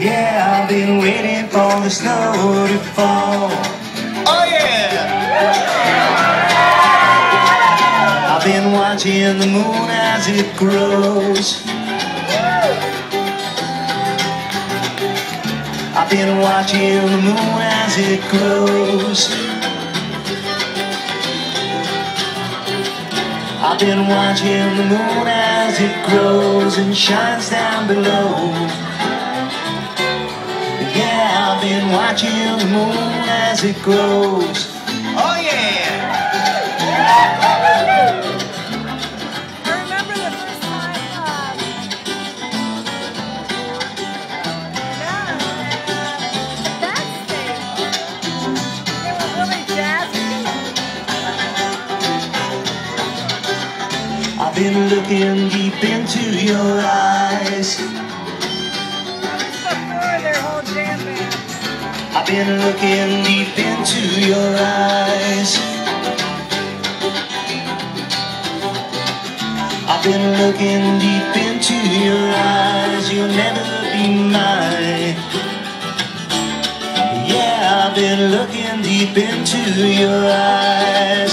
Yeah, I've been waiting for the snow to fall. Oh yeah! I've been watching the moon as it grows. I've been watching the moon as it grows. I've been watching the moon as it grows and shines down below. Yeah, I've been watching the moon as it grows. Oh yeah! I remember the first time. Um, yeah, backstage. They were really jazzy. I've been looking deep into your eyes. I've been looking deep into your eyes. I've been looking deep into your eyes. You'll never be mine. Yeah, I've been looking deep into your eyes.